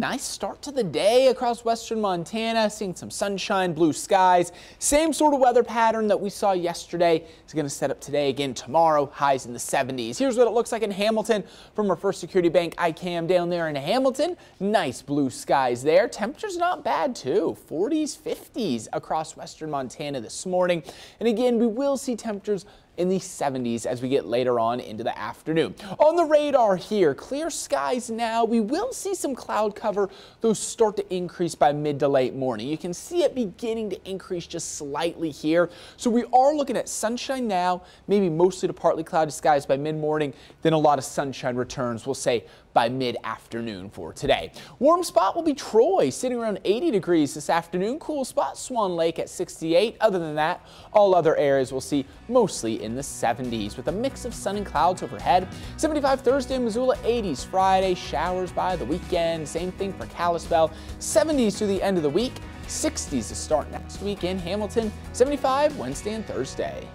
Nice start to the day across western Montana, seeing some sunshine, blue skies. Same sort of weather pattern that we saw yesterday is going to set up today again tomorrow, highs in the 70s. Here's what it looks like in Hamilton from our First Security Bank ICAM down there in Hamilton. Nice blue skies there. Temperatures not bad too, 40s, 50s across western Montana this morning. And again, we will see temperatures in the 70s as we get later on into the afternoon. On the radar here, clear skies now. We will see some cloud cover. Those start to increase by mid to late morning. You can see it beginning to increase just slightly here. So we are looking at sunshine now, maybe mostly to partly cloudy skies by mid morning. Then a lot of sunshine returns, we'll say by mid-afternoon for today. Warm spot will be Troy, sitting around 80 degrees this afternoon. Cool spot, Swan Lake at 68. Other than that, all other areas will see mostly in the 70s with a mix of sun and clouds overhead. 75 Thursday in Missoula, 80s Friday, showers by the weekend. Same thing for Kalispell, 70s through the end of the week, 60s to start next week in Hamilton, 75 Wednesday and Thursday.